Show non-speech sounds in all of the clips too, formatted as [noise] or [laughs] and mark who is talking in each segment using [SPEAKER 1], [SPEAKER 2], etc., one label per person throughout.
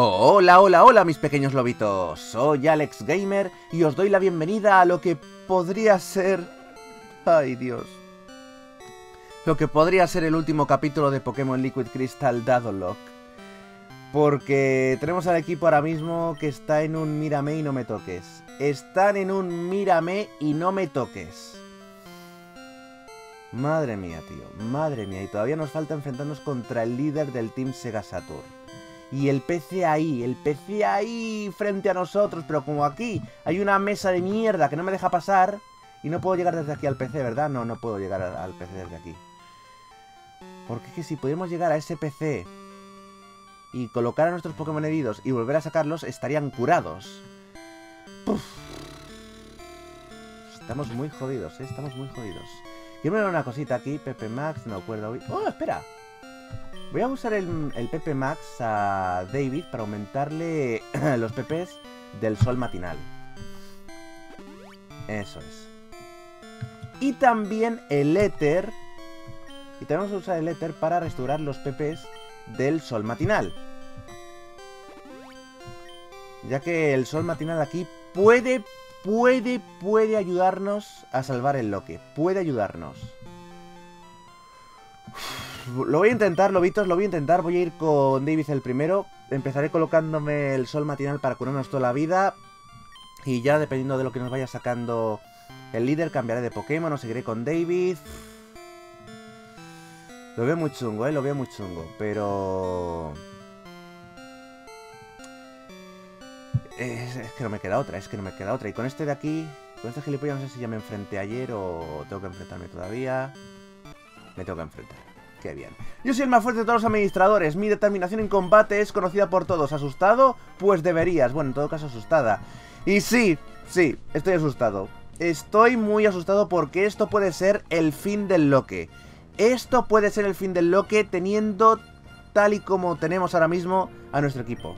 [SPEAKER 1] Hola, hola, hola mis pequeños lobitos, soy Alex Gamer y os doy la bienvenida a lo que podría ser... Ay Dios. Lo que podría ser el último capítulo de Pokémon Liquid Crystal Lock. Porque tenemos al equipo ahora mismo que está en un mírame y no me toques. Están en un mírame y no me toques. Madre mía, tío. Madre mía. Y todavía nos falta enfrentarnos contra el líder del Team Sega Saturn. Y el PC ahí, el PC ahí frente a nosotros. Pero como aquí hay una mesa de mierda que no me deja pasar. Y no puedo llegar desde aquí al PC, ¿verdad? No, no puedo llegar al PC desde aquí. Porque es que si pudiéramos llegar a ese PC y colocar a nuestros Pokémon heridos y volver a sacarlos, estarían curados. Estamos muy jodidos, ¿eh? Estamos muy jodidos. Quiero ver una cosita aquí. Pepe Max, no acuerdo. ¡Oh, espera! Voy a usar el, Pepe Max a David para aumentarle [clears throat] los PPs del sol matinal. Eso es. Y también el éter. Y tenemos que usar el éter para restaurar los PPs del sol matinal. Ya que el sol matinal aquí puede, puede, puede ayudarnos a salvar el loque. Puede ayudarnos. Lo voy a intentar, lobitos, lo voy a intentar. Voy a ir con David el primero. Empezaré colocándome el sol matinal para curarnos toda la vida. Y ya dependiendo de lo que nos vaya sacando el líder, cambiaré de Pokémon o seguiré con David. Lo veo muy chungo, eh, lo veo muy chungo. Pero... Es, que no me queda otra, es que no me queda otra. Y con este de aquí, con este gilipollas no sé si ya me enfrenté ayer o tengo que enfrentarme todavía. Me tengo que enfrentar. Qué bien. Yo soy el más fuerte de todos los administradores. Mi determinación en combate es conocida por todos. ¿Asustado? Pues deberías. Bueno, en todo caso asustada. Y sí, sí, estoy asustado. Estoy muy asustado porque esto puede ser el fin del loque. Esto puede ser el fin del loque teniendo tal y como tenemos ahora mismo a nuestro equipo.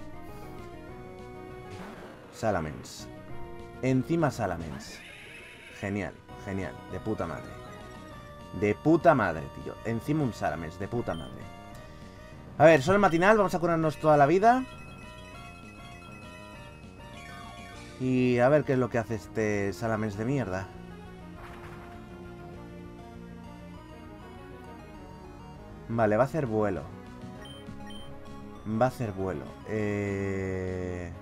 [SPEAKER 1] Salamence. Encima Salamence. Genial, genial. De puta madre. De puta madre, tío. Encima un Salamence, de puta madre. A ver, sol matinal, vamos a curarnos toda la vida. Y a ver qué es lo que hace este Salamence de mierda. Vale, va a hacer vuelo. Va a hacer vuelo. Eh...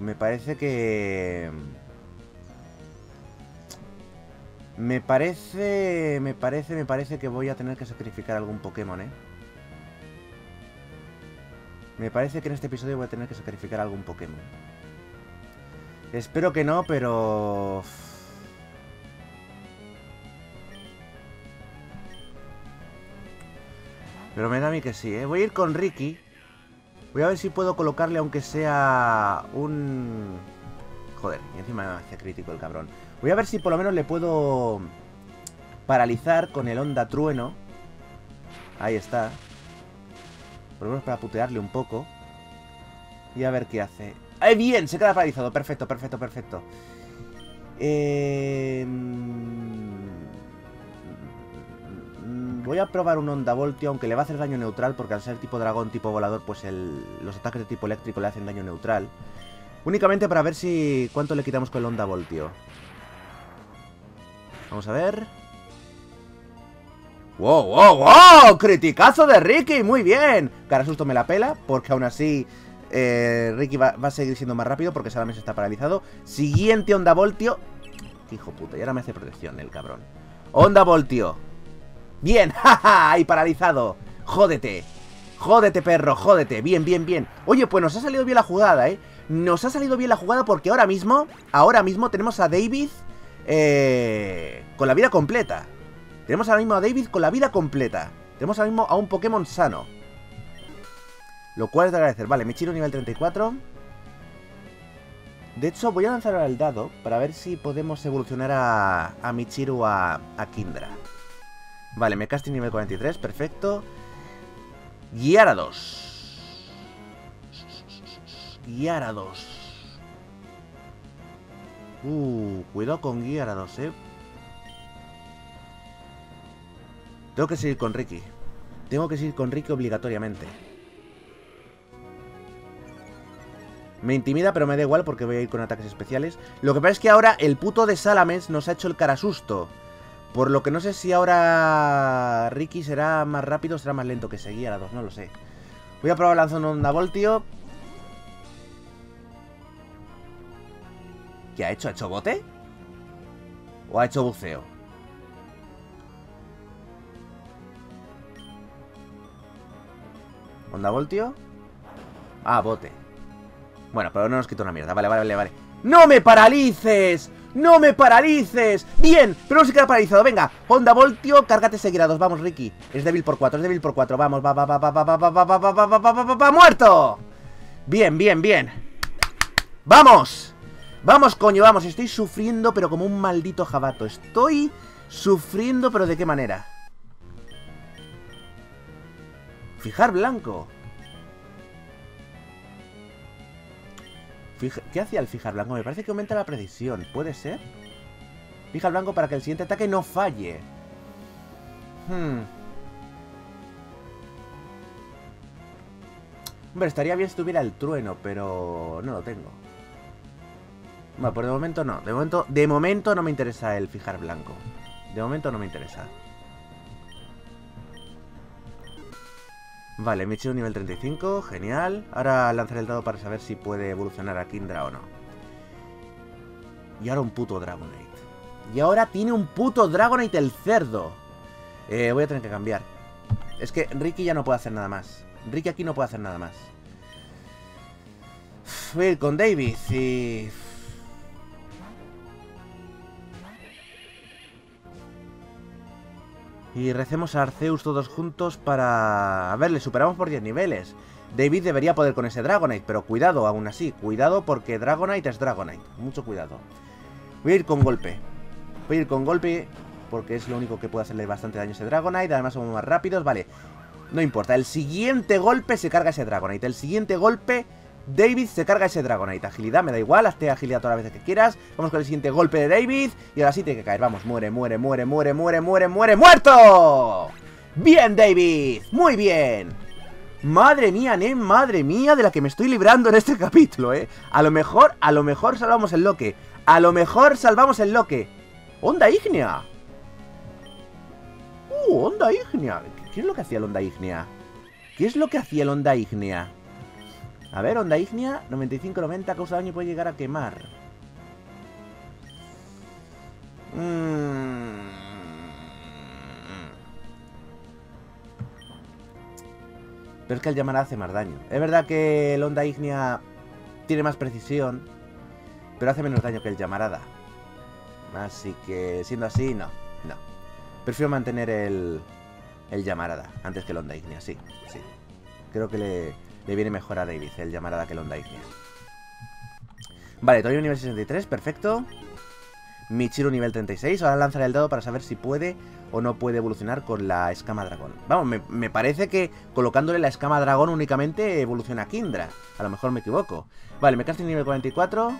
[SPEAKER 1] Me parece que... Me parece... Me parece, me parece que voy a tener que sacrificar algún Pokémon, ¿eh? Me parece que en este episodio voy a tener que sacrificar algún Pokémon. Espero que no, pero... Pero me da a mí que sí, ¿eh? Voy a ir con Ricky. Voy a ver si puedo colocarle aunque sea un... Joder, y encima me hace crítico el cabrón. Voy a ver si por lo menos le puedo paralizar con el onda trueno. Ahí está. Por lo menos para putearle un poco. Y a ver qué hace. ¡Ay, bien! Se queda paralizado. Perfecto, perfecto, perfecto. Eh... Voy a probar un Onda Voltio, aunque le va a hacer daño neutral, porque al ser tipo dragón, tipo volador, pues los ataques de tipo eléctrico le hacen daño neutral. Únicamente para ver si cuánto le quitamos con el Onda Voltio. Vamos a ver. ¡Wow, wow, wow! ¡Criticazo de Ricky! ¡Muy bien! Cara susto me la pela, porque aún así eh, Ricky va, a seguir siendo más rápido porque Salames está paralizado. Siguiente Onda Voltio. Hijo puta, y ahora me hace protección el cabrón. Onda Voltio. Bien, [laughs] jaja, ahí paralizado. Jódete. Jódete, perro, jódete. Bien, bien, bien. Oye, pues nos ha salido bien la jugada, ¿eh? Nos ha salido bien la jugada porque ahora mismo, ahora mismo tenemos a David eh, con la vida completa. Tenemos ahora mismo a David con la vida completa. Tenemos ahora mismo a un Pokémon sano. Lo cual es de agradecer. Vale, Michiru nivel 34. De hecho, voy a lanzar ahora el dado para ver si podemos evolucionar a, a Michiru a, a Kindra. Vale, me casting nivel 43, perfecto. Guiarados. Guiarados. Uh, cuidado con Gyarados, eh. Tengo que seguir con Ricky. Tengo que seguir con Ricky obligatoriamente. Me intimida, pero me da igual porque voy a ir con ataques especiales. Lo que pasa es que ahora el puto de Salamence nos ha hecho el cara susto. Por lo que no sé si ahora Ricky será más rápido o será más lento que seguía a dos, no lo sé. Voy a probar lanzando onda voltio. ¿Qué ha hecho? ¿Ha hecho bote? ¿O ha hecho buceo? ¿Onda voltio? Ah, bote. Bueno, pero no nos quita una mierda. Vale, vale, vale, vale. ¡No me paralices! ¡No me paralices! ¡Bien! Pero no se queda paralizado. Venga, Onda Voltio, cárgate seguirados. Vamos, Ricky. Es débil por 4, es débil por 4. Vamos, va, va, va, va, va, va, va, va, va, va, va, va, va, va, ¡Muerto! Bien, bien, bien. ¡Vamos! Vamos, coño, vamos. Estoy sufriendo, pero como un maldito jabato. Estoy sufriendo, pero ¿de qué manera? Fijar blanco. ¿Qué hacía el fijar blanco? Me parece que aumenta la precisión. ¿Puede ser? Fija blanco para que el siguiente ataque no falle. Hmm. Hombre, estaría bien si tuviera el trueno, pero no lo tengo. Bueno, pues de momento no. De momento, de momento no me interesa el fijar blanco. De momento no me interesa. Vale, Michiru nivel 35, genial. Ahora lanzaré el dado para saber si puede evolucionar a Kindra o no. Y ahora un puto Dragonite. Y ahora tiene un puto Dragonite el cerdo. Eh, voy a tener que cambiar. Es que Ricky ya no puede hacer nada más. Ricky aquí no puede hacer nada más. Voy ir con David y... Y recemos a Arceus todos juntos para... A ver, le superamos por 10 niveles. David debería poder con ese Dragonite, pero cuidado aún así. Cuidado porque Dragonite es Dragonite. Mucho cuidado. Voy a ir con golpe. Voy a ir con golpe porque es lo único que puede hacerle bastante daño a ese Dragonite. Además somos más rápidos. Vale, no importa. El siguiente golpe se carga ese Dragonite. El siguiente golpe David se carga ese Dragonite. Agilidad, me da igual, hazte agilidad todas las veces que quieras. Vamos con el siguiente golpe de David. Y ahora sí tiene que caer. Vamos, muere, muere, muere, muere, muere, muere, muere, ¡muerto! Bien, David, muy bien. Madre mía, ne, madre mía de la que me estoy librando en este [laughs] capítulo, eh. A lo mejor, a lo mejor salvamos el loque. A lo mejor salvamos el loque. Onda ígnea. Uh, onda ígnea. ¿Qué es lo que hacía el onda ígnea? ¿Qué es lo que hacía el onda ígnea? A ver, onda ígnea, 95-90, causa daño y puede llegar a quemar. Mm. Pero es que el llamarada hace más daño. Es verdad que el onda ígnea tiene más precisión, pero hace menos daño que el llamarada. Así que, siendo así, no, no. Prefiero mantener el, el llamarada antes que el onda ígnea, sí, sí. Creo que le, le viene mejor a David el llamar a Onda Ignia. Vale, todavía nivel 63, perfecto. Michiru nivel 36. Ahora lanzaré el dado para saber si puede o no puede evolucionar con la escama dragón. Vamos, me, parece que colocándole la escama dragón únicamente evoluciona Kindra. A lo mejor me equivoco. Vale, me casto en nivel 44.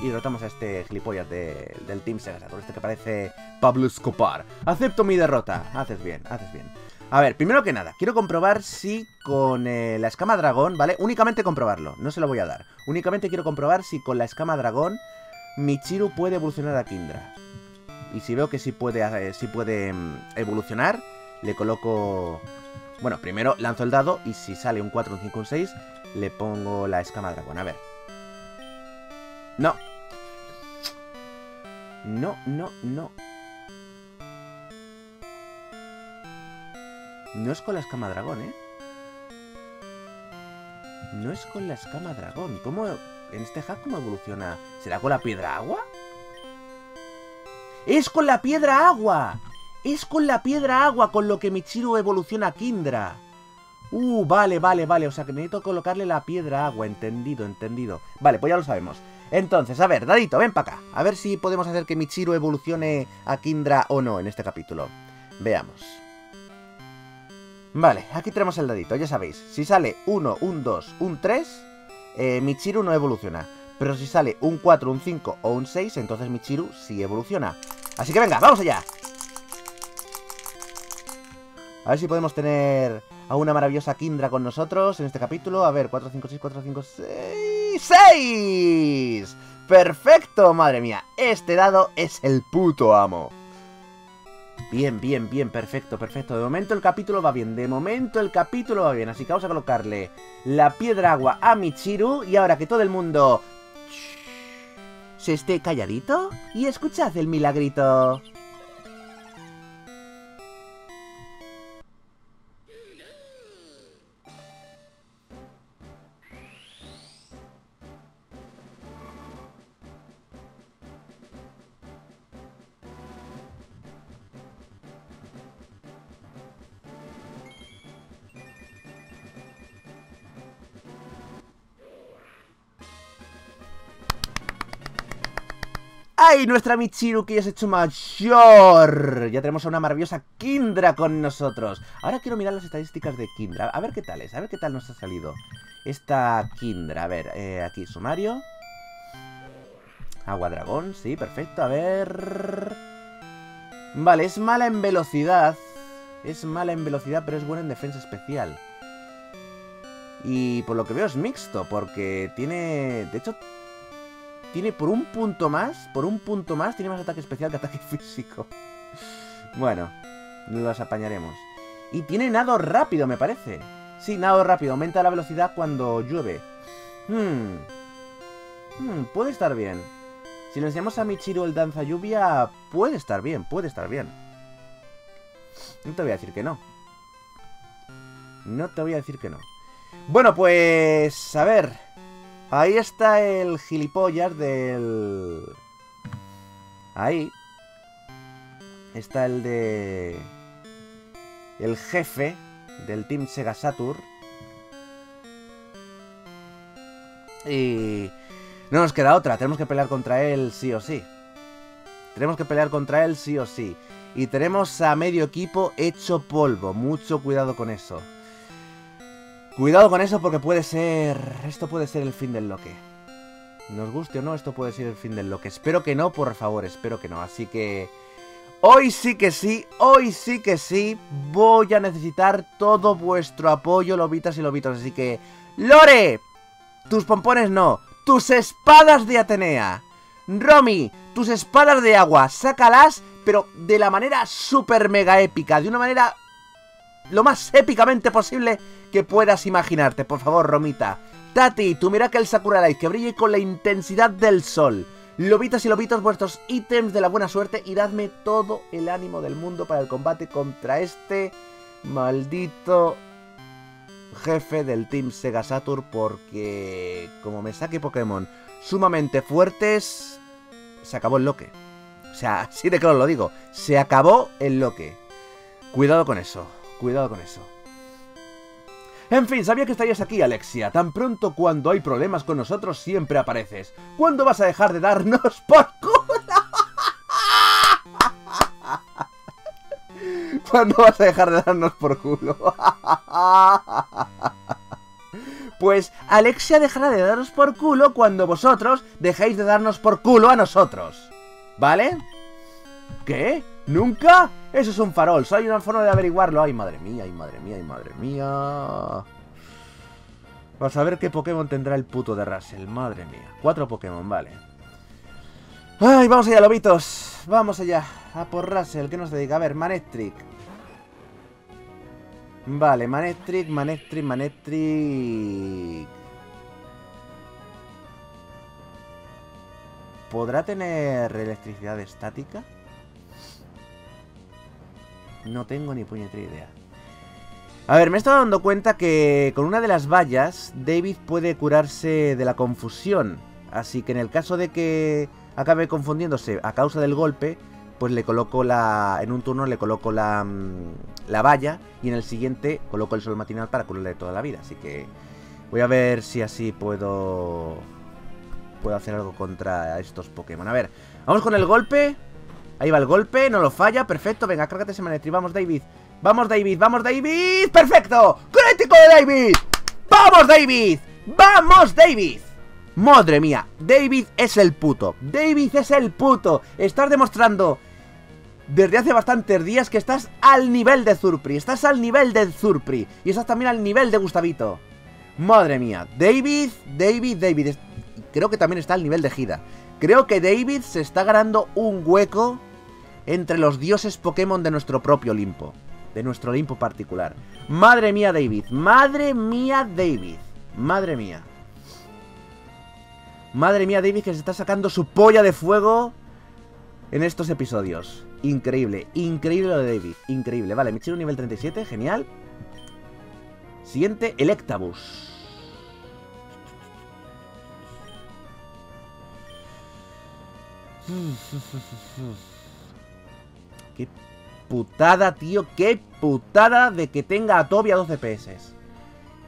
[SPEAKER 1] Y derrotamos a este gilipollas del Team Por este que parece Pablo Escopar. Acepto mi derrota. Haces bien, haces bien. A ver, primero que nada, quiero comprobar si con eh, la escama dragón, ¿vale? Únicamente comprobarlo, no se lo voy a dar. Únicamente quiero comprobar si con la escama dragón Michiru puede evolucionar a Kindra. Y si veo que sí puede, eh, puede mm, evolucionar, le coloco... Bueno, primero lanzo el dado y si sale un 4, un 5, un 6, le pongo la escama dragón. A ver. No. No, no, no. No es con la escama dragón, ¿eh? No es con la escama dragón. ¿Cómo... En este hack, ¿cómo evoluciona? ¿Será con la piedra agua? ¡Es con la piedra agua! ¡Es con la piedra agua con lo que Michiru evoluciona a Kindra! Uh, vale, vale, vale. O sea que necesito colocarle la piedra agua. Entendido, entendido. Vale, pues ya lo sabemos. Entonces, a ver, Dadito, ven para acá. A ver si podemos hacer que Michiru evolucione a Kindra o no en este capítulo. Veamos. Vale, aquí tenemos el dadito, ya sabéis. Si sale 1, un 2, un 3, eh, Michiru no evoluciona. Pero si sale un 4, un 5 o un 6, entonces Michiru sí evoluciona. Así que venga, ¡vamos allá! A ver si podemos tener a una maravillosa Kindra con nosotros en este capítulo. A ver, 4, 5, 6, 4, 5, 6... ¡6! ¡Perfecto! Madre mía, este dado es el puto amo. Bien, bien, bien, perfecto, perfecto. De momento el capítulo va bien, de momento el capítulo va bien. Así que vamos a colocarle la piedra agua a Michiru. Y ahora que todo el mundo... Se esté calladito y escuchad el milagrito. ¡Ay, nuestra Michiru que ya se ha hecho mayor! Ya tenemos a una maravillosa Kindra con nosotros. Ahora quiero mirar las estadísticas de Kindra. A ver qué tal es, a ver qué tal nos ha salido. Esta Kindra, a ver, eh, aquí sumario. Agua dragón, sí, perfecto. A ver... Vale, es mala en velocidad. Es mala en velocidad, pero es buena en defensa especial. Y por lo que veo es mixto, porque tiene... De hecho, tiene por un punto más, por un punto más, tiene más ataque especial que ataque [laughs] físico. bueno, las apañaremos. Y tiene nado rápido, me parece. Sí, nado rápido, aumenta la velocidad cuando llueve. Hmm. Hmm, puede estar bien. Si le enseñamos a Michiru el danza lluvia, puede estar bien, puede estar bien. No te voy a decir que no. No te voy a decir que no. Bueno, pues... A ver... Ahí está el gilipollas del... Ahí. Está el de... El jefe del Team Sega Saturn. Y... No nos queda otra, tenemos que pelear contra él sí o sí. Tenemos que pelear contra él sí o sí. Y tenemos a medio equipo hecho polvo. Mucho cuidado con eso. Cuidado con eso porque puede ser... Esto puede ser el fin del loque. Nos guste o no, esto puede ser el fin del loque. Espero que no, por favor, espero que no. Así que... Hoy sí que sí, hoy sí que sí, voy a necesitar todo vuestro apoyo, lobitas y lobitos. Así que... ¡Lore! Tus pompones no, tus espadas de Atenea. Romy, tus espadas de agua, sácalas, pero de la manera super mega épica, de una manera lo más épicamente posible que puedas imaginarte. Por favor, Romita. Tati, tu Miracle Sakura Light, que brille con la intensidad del sol. Lobitas y lobitos, vuestros ítems de la buena suerte y dadme todo el ánimo del mundo para el combate contra este maldito jefe del Team Sega Saturn porque como me saque Pokémon sumamente fuertes, se acabó el loque. O sea, [laughs] así de claro lo digo, se acabó el loque. Cuidado con eso. Cuidado con eso. En fin, sabía que estarías aquí, Alexia. Tan pronto cuando hay problemas con nosotros siempre apareces. ¿Cuándo vas a dejar de darnos [laughs] por culo? [laughs] ¿Cuándo vas a dejar de darnos por culo? [laughs] Pues Alexia dejará de daros por culo cuando vosotros dejéis de darnos por culo a nosotros. ¿Vale? ¿Qué? ¿Nunca? Eso es un farol, solo hay una forma de averiguarlo. Ay, madre mía, ay, madre mía, ay, madre mía. Vamos a ver qué Pokémon tendrá el puto de Russell, madre mía. Cuatro Pokémon, vale. Ay, vamos allá, lobitos. Vamos allá. A por Russell, ¿qué nos dedica? A ver, Manectric. Vale, Manectric, Manectric, Manectric. ¿Podrá tener electricidad estática? No tengo ni puñetera idea. A ver, me he estado dando cuenta que con una de las vallas, David puede curarse de la confusión. Así que en el caso de que acabe confundiéndose a causa del golpe, pues le coloco la... En un turno le coloco la, mm, la valla y en el siguiente coloco el sol matinal para curarle toda la vida. Así que voy a ver si así puedo... Puedo hacer algo contra estos Pokémon. A ver, vamos con el golpe. Ahí va el golpe, no lo falla, perfecto Venga, cárgate ese manetri, vamos David Vamos David, vamos David, perfecto ¡Crítico de David! ¡Vamos David! ¡Vamos David! Madre mía, David es el puto. David es el puto. Estás demostrando desde hace bastantes días que estás al nivel de Zurpri. Estás al nivel de Zurpri. Y estás también al nivel de Gustavito. Madre mía. David, David, David. Creo que también está al nivel de Gida. Creo que David se está ganando un hueco entre los dioses Pokémon de nuestro propio Olimpo. De nuestro Olimpo particular. Madre mía, David. Madre mía, David. Madre mía. Madre mía, David, que se está sacando su polla de fuego en estos episodios. Increíble, increíble lo de David. Increíble. Vale, un nivel 37, genial. Siguiente, Electabuzz. [laughs] Putada, tío. Qué putada de que tenga a Toby a 12 PS.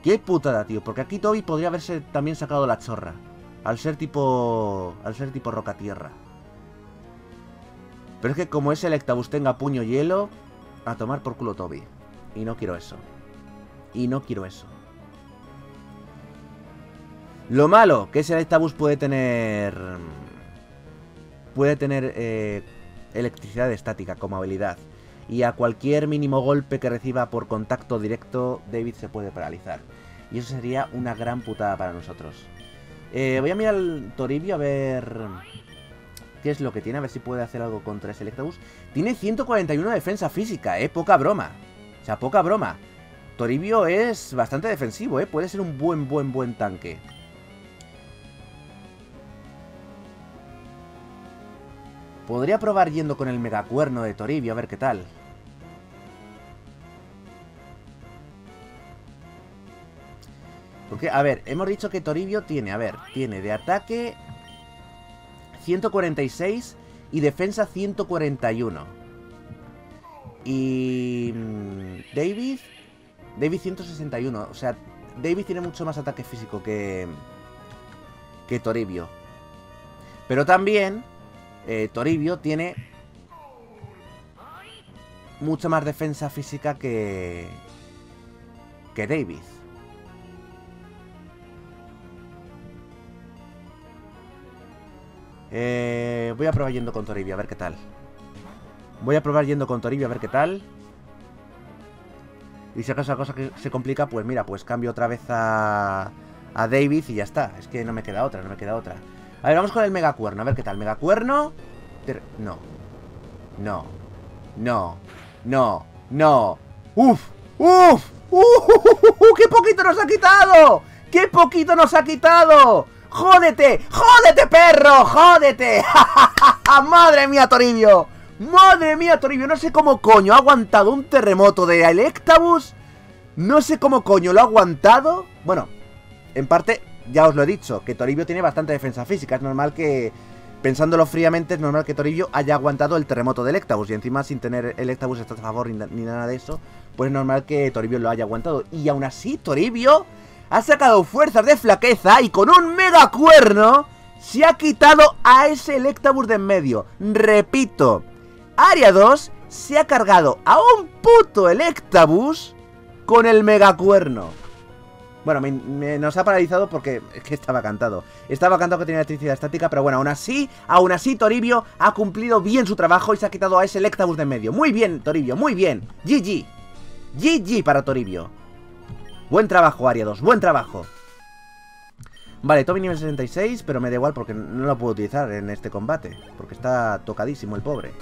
[SPEAKER 1] Qué putada, tío. Porque aquí Toby podría haberse también sacado la chorra. Al ser tipo... Al ser tipo roca tierra. Pero es que como ese Electabuzz tenga puño hielo, a tomar por culo Toby. Y no quiero eso. Y no quiero eso. Lo malo, que ese Electabuzz puede tener... Puede tener eh, electricidad estática como habilidad. Y a cualquier mínimo golpe que reciba por contacto directo, David se puede paralizar. Y eso sería una gran putada para nosotros. Eh, voy a mirar al Toribio a ver qué es lo que tiene, a ver si puede hacer algo contra ese Electabuzz. Tiene 141 de defensa física, eh, poca broma. O sea, poca broma. Toribio es bastante defensivo, eh, puede ser un buen, buen, buen tanque. Podría probar yendo con el megacuerno de Toribio, a ver qué tal. Porque, a ver, hemos dicho que Toribio tiene, a ver, tiene de ataque 146 y defensa 141. Y... Mm, David... David 161. O sea, David tiene mucho más ataque físico que... Que Toribio. Pero también... Eh, Toribio tiene... Mucha más defensa física que... Que David. Eh, voy a probar yendo con Toribio, a ver qué tal. Voy a probar yendo con Toribio, a ver qué tal. Y si acaso la cosa que se complica, pues mira, pues cambio otra vez a, a David y ya está. Es que no me queda otra, no me queda otra. A ver, vamos con el megacuerno, a ver qué tal. Megacuerno... No. No. No. No. No. ¡Uf! ¡Uf! ¡Uf! ¡Qué poquito nos ha quitado! ¡Qué poquito nos ha quitado! ¡Jódete! ¡Jódete, perro! ¡Jódete! [laughs] ¡Madre mía, Toribio! ¡Madre mía, Toribio! No sé cómo coño ha aguantado un terremoto de Electabuzz. No sé cómo coño lo ha aguantado. Bueno, en parte, ya os lo he dicho, que Toribio tiene bastante defensa física. Es normal que, pensándolo fríamente, es normal que Toribio haya aguantado el terremoto de Electabuzz. Y encima, sin tener Electabuzz a favor ni nada de eso, pues es normal que Toribio lo haya aguantado. Y aún así, Toribio ha sacado fuerzas de flaqueza y con un mega cuerno se ha quitado a ese Electabuzz de en medio. Repito, Aria 2 se ha cargado a un puto Electabuzz con el mega cuerno. Bueno, nos ha paralizado porque es que estaba cantado. Estaba cantado que tenía electricidad estática, pero bueno, aún así, aún así Toribio ha cumplido bien su trabajo y se ha quitado a ese Electabuzz de en medio. Muy bien, Toribio, muy bien. GG. GG para Toribio. Buen trabajo, Aria 2, buen trabajo. Vale, Toby nivel 66, pero me da igual porque no lo puedo utilizar en este combate. Porque está tocadísimo el pobre.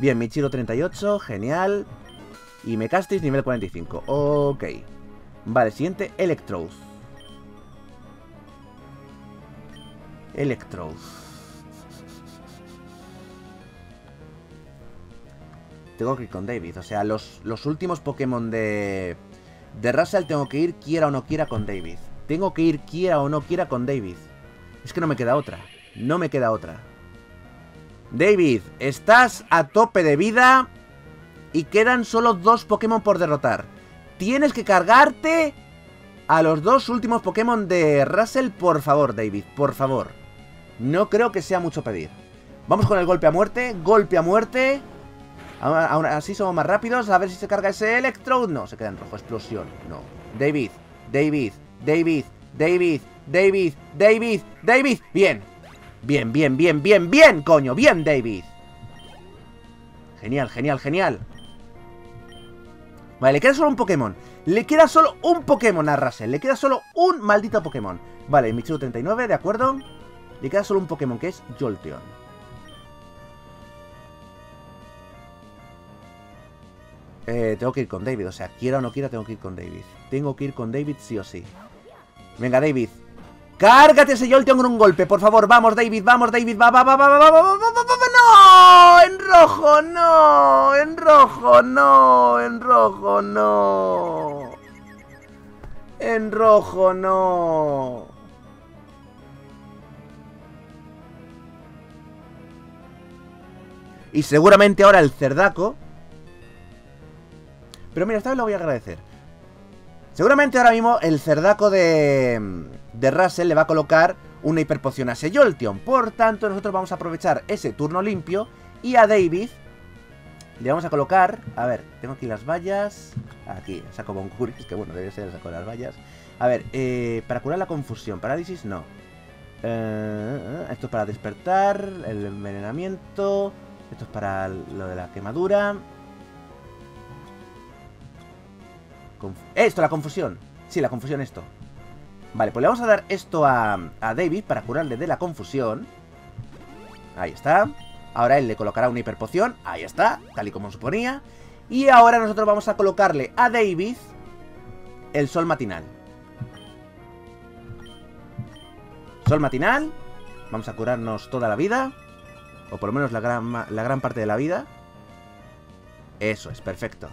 [SPEAKER 1] Bien, Michiro 38, genial. Y Mecastis nivel 45, ok. Vale, siguiente, Electrode. Electrode. Tengo que ir con David, o sea, los, los últimos Pokémon de... De Russell tengo que ir quiera o no quiera con David. Tengo que ir quiera o no quiera con David. Es que no me queda otra. No me queda otra. David, estás a tope de vida y quedan solo dos Pokémon por derrotar. Tienes que cargarte a los dos últimos Pokémon de Russell, por favor, David, por favor. No creo que sea mucho pedir. Vamos con el golpe a muerte, golpe a muerte. Aún así somos más rápidos. A ver si se carga ese Electrode. No, se queda en rojo. Explosión. No. David, David, David, David, David, David, David. Bien. Bien, bien, bien, bien, bien, coño. Bien, David. Genial, genial, genial. Vale, le queda solo un Pokémon. Le queda solo un Pokémon a Russell. Le queda solo un maldito Pokémon. Vale, Michiru 39, ¿de acuerdo? Le queda solo un Pokémon que es Jolteon. Eh, tengo que ir con David, o sea, quiera o no quiera, tengo que ir con David. Tengo que ir con David sí o sí. Venga, David. ¡Cárgate ese Jolteon con un golpe, por favor! ¡Vamos, David! ¡Vamos, David! ¡Va, va, va, va, va, va, va, va, va! ¡No! ¡En rojo, no! ¡En rojo, no! ¡En rojo, no! ¡En rojo, no! Y seguramente ahora el cerdaco pero mira, esta vez lo voy a agradecer. Seguramente ahora mismo el cerdaco de, de Russell le va a colocar una hiperpoción a ese Jolteon. Por tanto, nosotros vamos a aprovechar ese turno limpio y a David le vamos a colocar... A ver, tengo aquí las vallas... Aquí, saco Boncuris, que bueno, debe ser saco de las vallas. A ver, eh, para curar la confusión, parálisis, no. Eh, esto es para despertar, el envenenamiento... Esto es para lo de la quemadura... esto, la confusión. Sí, la confusión, esto. Vale, pues le vamos a dar esto a, a David para curarle de la confusión. Ahí está. Ahora él le colocará una hiperpoción. Ahí está, tal y como suponía. Y ahora nosotros vamos a colocarle a David el sol matinal. Sol matinal. Vamos a curarnos toda la vida. O por lo menos la gran, la gran parte de la vida. Eso es, perfecto.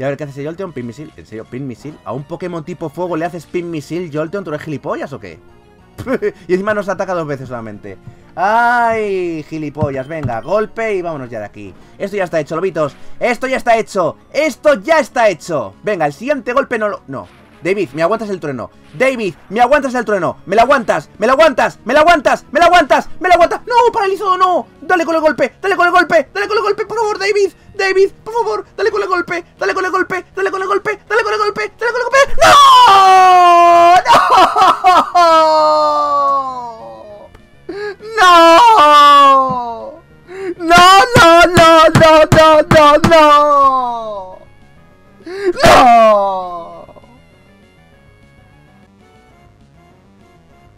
[SPEAKER 1] Y a ver qué hace ese Jolteon. Pin Misil. ¿En serio? Pin Misil. ¿A un Pokémon tipo fuego le haces Pin Misil, Jolteon? ¿Tú eres gilipollas o qué? [laughs] y encima nos ataca dos veces solamente. ¡Ay! Gilipollas, venga, golpe y vámonos ya de aquí. Esto ya está hecho, lobitos. Esto ya está hecho. Esto ya está hecho. Venga, el siguiente golpe no lo... No. David, me aguantas el trueno. David, me aguantas el trueno. Me la aguantas, me la aguantas, me la aguantas, me la aguantas, me la aguantas. No, paralizado, no. Dale con el golpe, dale con el golpe, dale con el golpe, por favor, David. David, por favor, dale con el golpe, dale con el golpe, dale con el golpe, dale con el golpe, dale con el golpe. ¡No! ¡No! ¡No! ¡No, no, no, no, no, no!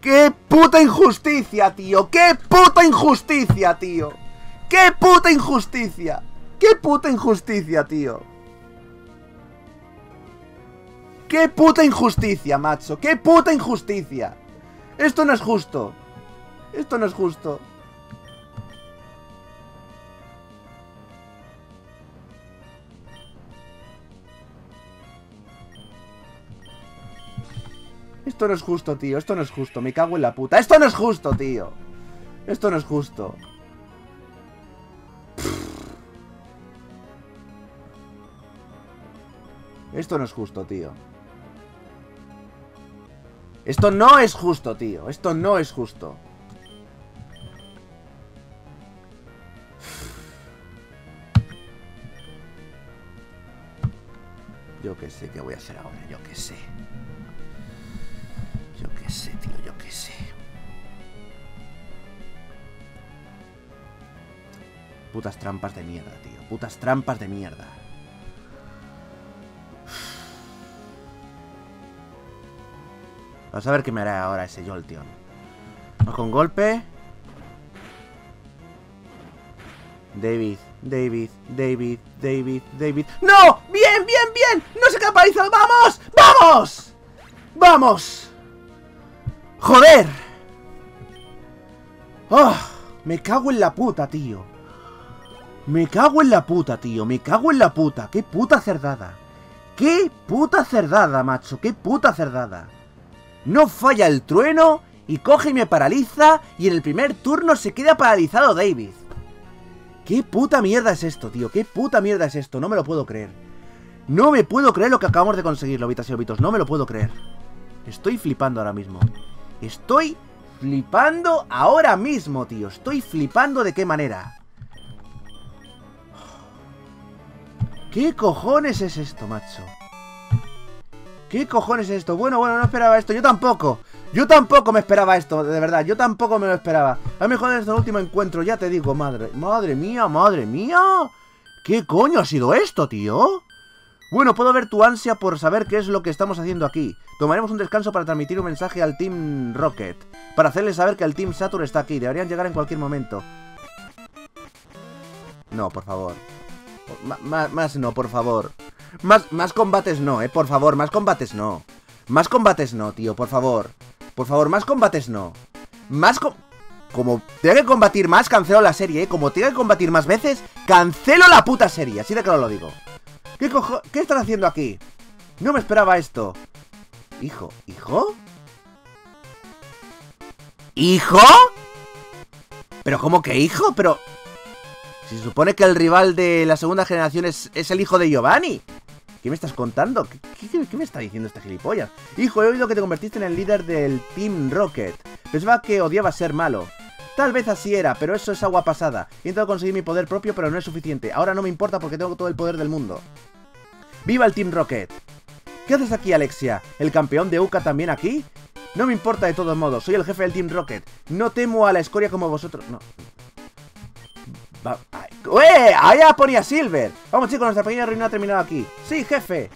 [SPEAKER 1] ¡Qué puta injusticia, tío! ¡Qué puta injusticia, tío! ¡Qué puta injusticia! ¡Qué puta injusticia, tío! ¡Qué puta injusticia, macho! ¡Qué puta injusticia! Esto no es justo. Esto no es justo. Esto no es justo, tío. Esto no es justo. Me cago en la puta. Esto no es justo, tío. Esto no es justo. Esto no es justo, tío. Esto no es justo, tío. Esto no es justo. Yo qué sé qué voy a hacer ahora. Yo qué sé. Qué sé, tío. Yo qué sé. Putas trampas de mierda, tío. Putas trampas de mierda. Vamos a ver qué me hará ahora ese Jolteon. Vamos con golpe. David, David, David, David, David. ¡No! ¡Bien, bien, bien! ¡No se ha paralizado! ¡Vamos! ¡Vamos! ¡Vamos! ¡Joder! ¡Oh! Me cago en la puta, tío. Me cago en la puta, tío. Me cago en la puta. ¡Qué puta cerdada! ¡Qué puta cerdada, macho! ¡Qué puta cerdada! No falla el trueno y coge y me paraliza y en el primer turno se queda paralizado David. ¿Qué puta mierda es esto, tío? ¿Qué puta mierda es esto? No me lo puedo creer. No me puedo creer lo que acabamos de conseguir, lobitas y lobitos. No me lo puedo creer. Estoy flipando ahora mismo. Estoy flipando ahora mismo, tío. Estoy flipando de qué manera. ¿Qué cojones es esto, macho? ¿Qué cojones es esto? Bueno, bueno, no esperaba esto. Yo tampoco. Yo tampoco me esperaba esto, de verdad, yo tampoco me lo esperaba. A lo mejor desde el último encuentro, ya te digo, madre, madre mía, madre mía. ¿Qué coño ha sido esto, tío? Bueno, puedo ver tu ansia por saber qué es lo que estamos haciendo aquí. Tomaremos un descanso para transmitir un mensaje al Team Rocket. Para hacerles saber que el Team Saturn está aquí. Deberían llegar en cualquier momento. No, por favor. más no, por favor. Más, más combates no, eh, por favor, más combates no. Más combates no, tío, por favor. Por favor, más combates no. Más Como tenga que combatir más, cancelo la serie, ¿eh? Como tenga que combatir más veces, cancelo la puta serie. Así de claro lo digo. ¿Qué cojo... ¿Qué están haciendo aquí? No me esperaba esto. Hijo, ¿hijo? ¿Hijo? ¿Pero cómo que hijo? Pero... Se supone que el rival de la segunda generación es, es el hijo de Giovanni. ¿Qué me estás contando? ¿Qué, me está diciendo este gilipollas? Hijo, he oído que te convertiste en el líder del Team Rocket. Pensaba que odiaba ser malo. Tal vez así era, pero eso es agua pasada. He intentado conseguir mi poder propio, pero no es suficiente. Ahora no me importa porque tengo todo el poder del mundo. ¡Viva el Team Rocket! ¿Qué haces aquí, Alexia? ¿El campeón de UCA también aquí? No me importa de todos modos, soy el jefe del Team Rocket. No temo a la escoria como vosotros. No. ¡Eh! ¡Allá ponía Silver! Vamos chicos, nuestra pequeña reunión ha terminado aquí. ¡Sí, jefe!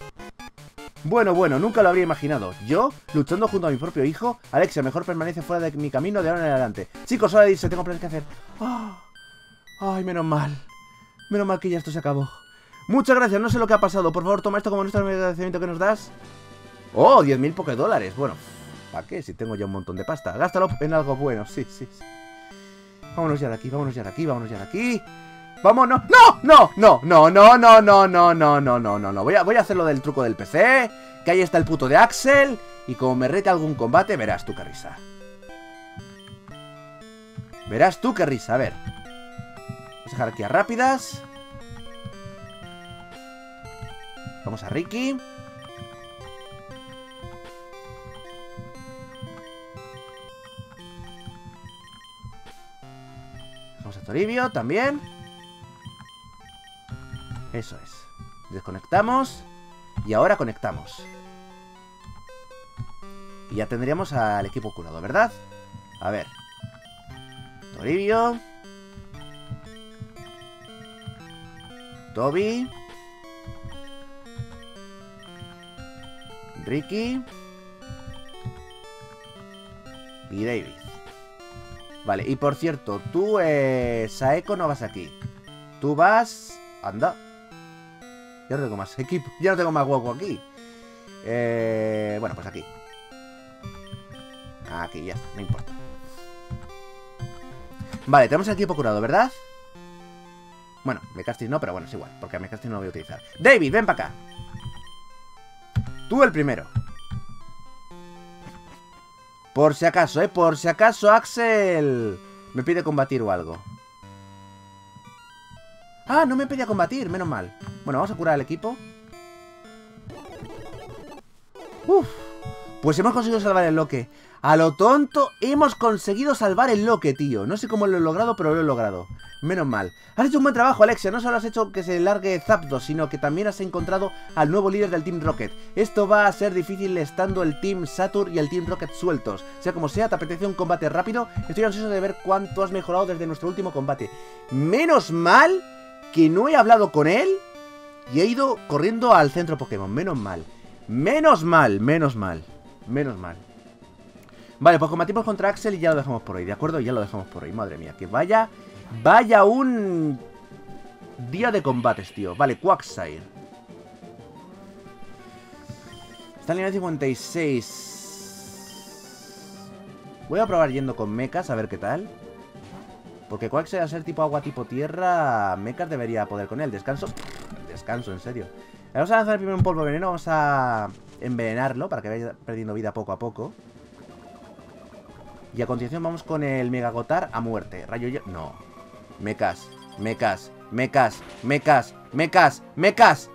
[SPEAKER 1] Bueno, bueno, nunca lo habría imaginado. ¿Yo? ¿Luchando junto a mi propio hijo? Alexia, mejor permanece fuera de mi camino de ahora en adelante. Chicos, hora de irse, tengo planes que hacer. Ah. ¡Ay, menos mal! Menos mal que ya esto se acabó. Muchas gracias, no sé lo que ha pasado. Por favor, toma esto como nuestro agradecimiento que nos das. ¡Oh! 10.000 Poké dólares. Bueno, ¿para qué? Si tengo ya un montón de pasta. Gástalo en algo bueno. Sí, sí, sí. Vámonos ya de aquí, vámonos ya de aquí, vámonos ya de aquí. ¡Vámonos! ¡No! ¡No! ¡No! ¡No! ¡No! ¡No! ¡No! ¡No! ¡No! ¡No! ¡No! ¡No! Voy a, voy a hacer lo del truco del PC. Que ahí está el puto de Axel. Y como me rete algún combate, verás tú qué risa. Verás tú qué risa. A ver. Vamos a dejar aquí a rápidas. Vamos a Ricky. Vamos a Toribio también. Eso es. Desconectamos. Y ahora conectamos. Y ya tendríamos al equipo curado, ¿verdad? A ver. Toribio. Toby. Ricky. Y David. Vale, y por cierto, tú, eh, Saeko, no vas aquí. Tú vas... Anda. Ya no tengo más [laughs] equipo. Ya no tengo más hueco aquí. Eh, bueno, pues aquí. Aquí, ya está, no importa. Vale, tenemos el equipo curado, ¿verdad? Bueno, Mecastis no, pero bueno, es igual, porque a Mecastis no lo voy a utilizar. David, ven para acá. Tú el primero. Por si acaso, ¿eh? Por si acaso Axel me pide combatir o algo. Ah, no me pedía combatir, menos mal. Bueno, vamos a curar al equipo. Uf. Pues hemos conseguido salvar el loque. A lo tonto, hemos conseguido salvar el loque, tío. No sé cómo lo he logrado, pero lo he logrado. Menos mal. Has hecho un buen trabajo, Alexia. No solo has hecho que se largue Zapdos, sino que también has encontrado al nuevo líder del Team Rocket. Esto va a ser difícil estando el Team Saturn y el Team Rocket sueltos. Sea como sea, te apetece un combate rápido. Estoy ansioso de ver cuánto has mejorado desde nuestro último combate. Menos mal que no he hablado con él y he ido corriendo al centro Pokémon. Menos mal. Menos mal, menos mal. Menos mal. Vale, pues combatimos contra Axel y ya lo dejamos por ahí, ¿de acuerdo? Ya lo dejamos por ahí, madre mía. Que vaya, vaya un día de combates, tío. Vale, Quagsire. Está en nivel 56. Voy a probar yendo con mechas, a ver qué tal. Porque Quagsire a ser tipo agua, tipo tierra, mechas debería poder con él. Descanso. Descanso, en serio. Vamos a lanzar primero un polvo veneno, vamos a envenenarlo para que vaya perdiendo vida poco a poco. Y a continuación vamos con el Megagotar a muerte. Rayo yo... No. Mecas, mecas, mecas, mecas, mecas, mecas.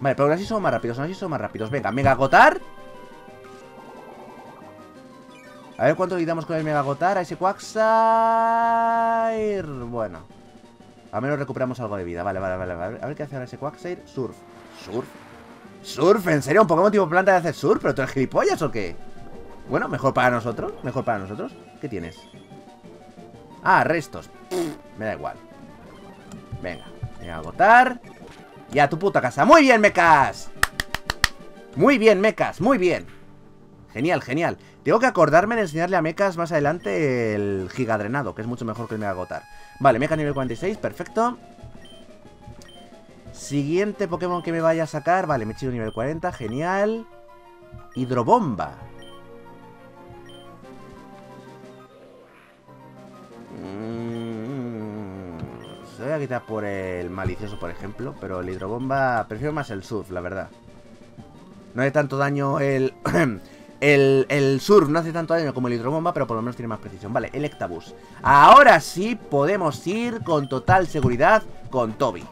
[SPEAKER 1] Vale, pero así son más rápidos, así son más rápidos. Venga, Megagotar. A ver cuánto le damos con el Megagotar a ese Quagsire. Bueno. A menos recuperamos algo de vida. Vale, vale, vale. A ver, qué hace ahora ese Quagsire. Surf. Surf. Surf, ¿en serio? ¿Un Pokémon tipo planta de hacer surf? ¿Pero tú eres gilipollas o qué? Bueno, mejor para nosotros. Mejor para nosotros. ¿Qué tienes? Ah, restos. me da igual. Venga, voy a agotar. Y a tu puta casa. ¡Muy bien, mecas! Muy bien, mecas, muy bien. Genial, genial. Tengo que acordarme de enseñarle a mecas más adelante el gigadrenado, que es mucho mejor que el mega agotar. Vale, meca nivel 46, perfecto. Siguiente Pokémon que me vaya a sacar. Vale, me chido nivel 40, genial. Hidrobomba. Mm, se voy a quitar por el malicioso, por ejemplo. Pero el hidrobomba... Prefiero más el surf, la verdad. No hace tanto daño el... [clears throat] el, el surf no hace tanto daño como el hidrobomba, pero por lo menos tiene más precisión. Vale, Electabuzz. Ahora sí podemos ir con total seguridad con Toby.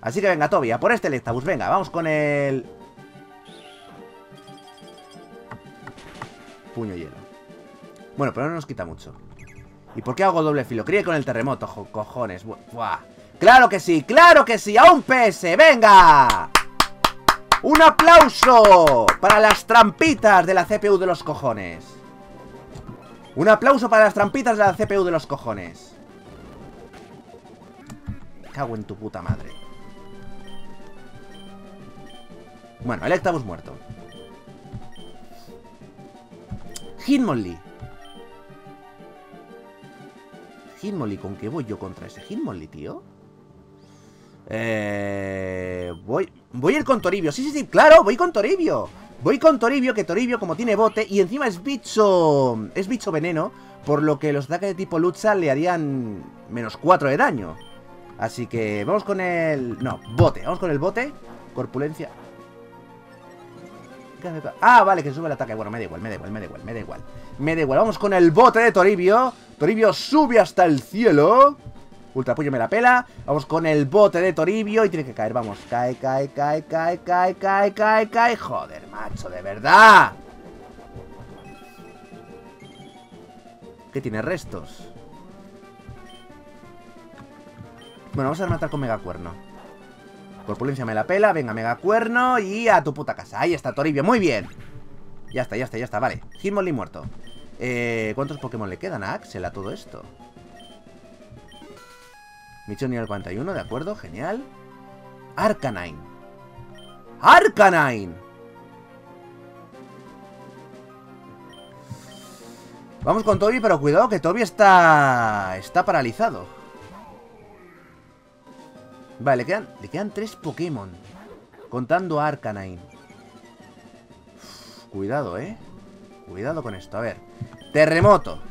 [SPEAKER 1] Así que venga, Toby, a por este Electabuzz. Venga, vamos con el... Puño hielo. Bueno, pero no nos quita mucho. ¿Y por qué hago doble filo? Críe con el terremoto, cojones. Buah. ¡Claro que sí! ¡Claro que sí! ¡A un PS! ¡Venga! ¡Un aplauso! Para las trampitas de la CPU de los cojones. Un aplauso para las trampitas de la CPU de los cojones. Cago en tu puta madre. Bueno, Electabuzz muerto. Hitmonlee. Hitmonlee, ¿con qué voy yo contra ese Hitmonlee, tío? Eh, voy, voy a ir con Toribio. Sí, sí, sí, claro, voy con Toribio. Voy con Toribio, que Toribio como tiene bote y encima es bicho... Es bicho veneno, por lo que los ataques de tipo lucha le harían menos 4 de daño. Así que vamos con el... No, bote, vamos con el bote. Corpulencia. Ah, vale, que sube el ataque. Bueno, me da igual, me da igual, me da igual, me da igual. Me da igual, vamos con el bote de Toribio. Toribio sube hasta el cielo. Ultra me la pela. Vamos con el bote de Toribio y tiene que caer, vamos. Cae, cae, cae, cae, cae, cae, cae, cae. Joder, macho, de verdad. Que tiene restos. Bueno, vamos a rematar con Megacuerno. Corpulencia me la pela, venga, Megacuerno y a tu puta casa. Ahí está, Toribio, muy bien. Ya está, ya está, ya está, vale. Hitmonlee muerto. Eh, ¿Cuántos Pokémon le quedan a Axel a todo esto? Michon nivel 41, de acuerdo, genial. Arcanine. ¡Arcanine! Vamos con Toby, pero cuidado que Toby está... Está paralizado. Vale, le quedan, le quedan tres Pokémon. Contando a Arcanine. cuidado, ¿eh? Cuidado con esto. A ver. Terremoto.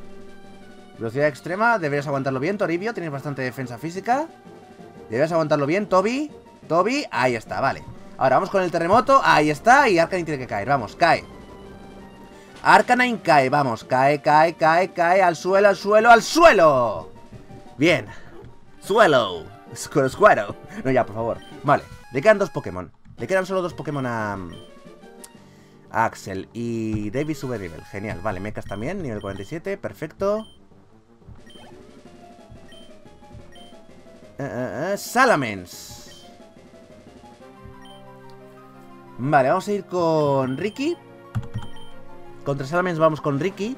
[SPEAKER 1] Velocidad extrema, deberías aguantarlo bien, Toribio. Tienes bastante defensa física. Deberías aguantarlo bien, Toby. Toby, ahí está, vale. Ahora vamos con el terremoto, ahí está. Y Arcanine tiene que caer, vamos, cae. Arcanine cae, vamos, cae, cae, cae, cae. Al suelo, al suelo, al suelo. Bien. Suelo. Squirtle. No, ya, por favor. Vale, le quedan dos Pokémon. Le quedan solo dos Pokémon a... Axel y David sube nivel. Genial, vale, mechas también, nivel 47, perfecto. Uh, Salamence. Vale, vamos a ir con Ricky. Contra Salamence vamos con Ricky.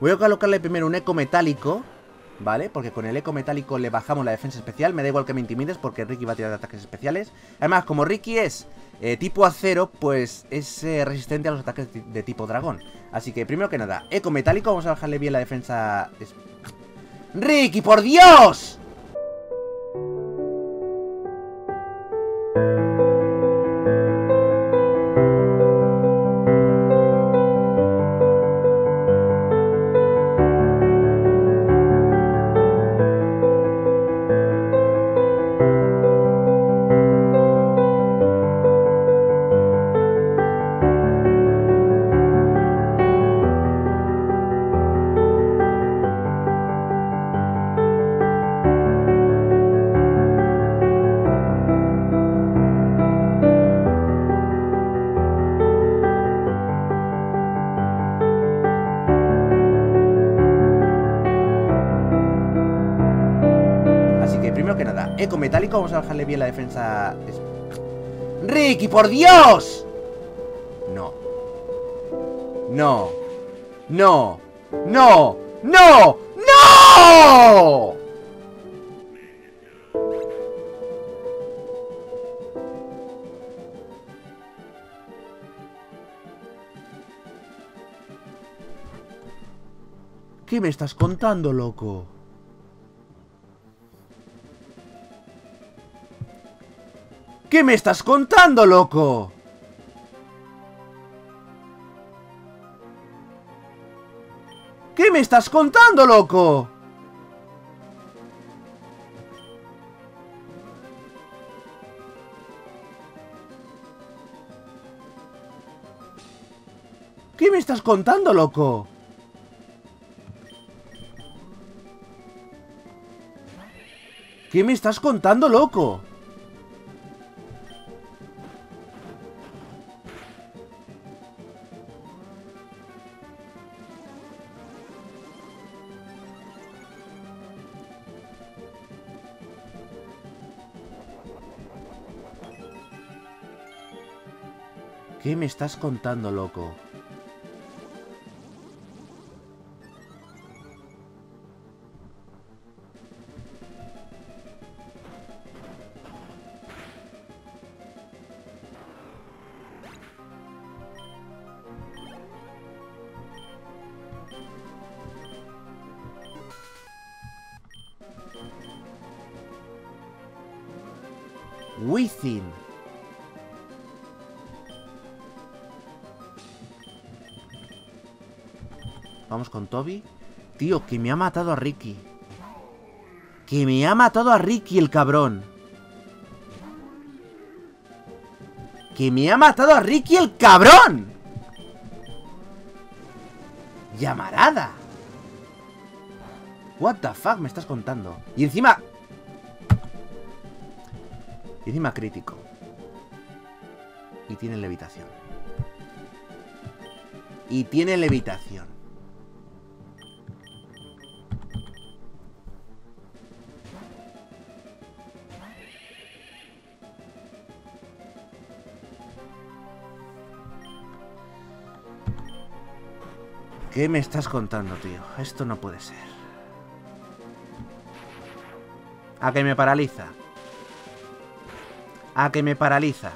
[SPEAKER 1] Voy a colocarle primero un eco metálico. ¿Vale? Porque con el eco metálico le bajamos la defensa especial. Me da igual que me intimides porque Ricky va a tirar ataques especiales. Además, como Ricky es tipo acero, pues es resistente a los ataques de tipo dragón. Así que, primero que nada, eco metálico. Vamos a bajarle bien la defensa ¡Ricky, por Dios! Eco metálico, vamos a bajarle bien la defensa. ¡Ricky, por Dios! No. No. No. No. No. ¡No! ¿Qué me estás contando, loco? ¿Qué me estás contando, loco? ¿Qué me estás contando, loco? ¿Qué me estás contando, loco? ¿Qué me estás contando, loco? ¿Qué me estás contando, loco? Con Toby. Tío, que me ha matado a Ricky. Que me ha matado a Ricky el cabrón. Que me ha matado a Ricky el cabrón. Llamarada. What the fuck me estás contando. Y encima... Y encima crítico. Y tiene levitación. Y tiene levitación. ¿Qué me estás contando, tío? Esto no puede ser. A que me paraliza. A que me paraliza.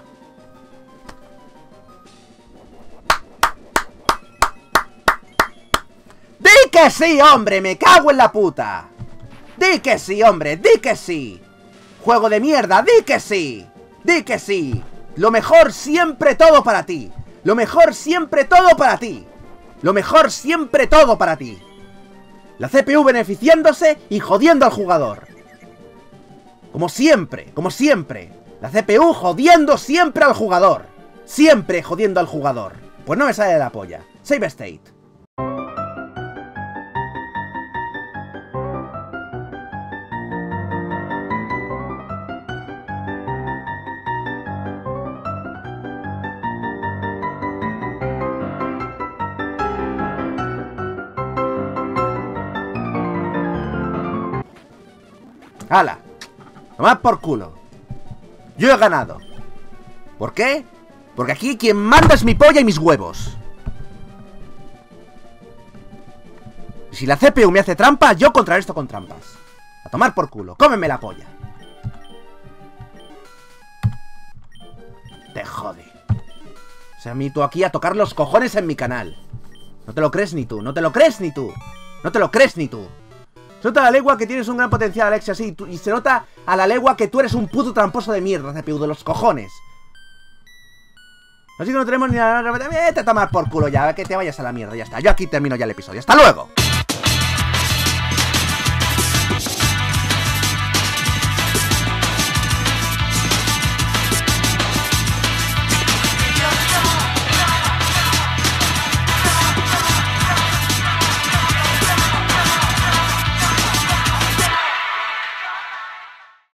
[SPEAKER 1] ¡Di que sí, hombre! ¡Me cago en la puta! ¡Di que sí, hombre! ¡Di que sí! ¡Juego de mierda! ¡Di que sí! ¡Di que sí! Lo mejor siempre todo para ti. Lo mejor siempre todo para ti. Lo mejor siempre todo para ti. La CPU beneficiándose y jodiendo al jugador. Como siempre, como siempre. La CPU jodiendo siempre al jugador. Siempre jodiendo al jugador. Pues no me sale de la polla. Save state. ¡Hala! Tomad por culo. Yo he ganado. ¿Por qué? Porque aquí quien manda es mi polla y mis huevos. Si la CPU me hace trampa, yo contrarresto con trampas. A tomar por culo. Cómeme la polla. Te jode. O sea, mí aquí a tocar los cojones en mi canal. No te lo crees ni tú, no te lo crees ni tú. No te lo crees ni tú. Se nota a la legua que tienes un gran potencial, Alexia, sí. Y se nota a la legua que tú eres un puto tramposo de mierda, CPU, de los cojones. Así que no tenemos ni la... Vete a tomar por culo ya, que te vayas a la mierda, ya está. Yo aquí termino ya el episodio. ¡Hasta luego!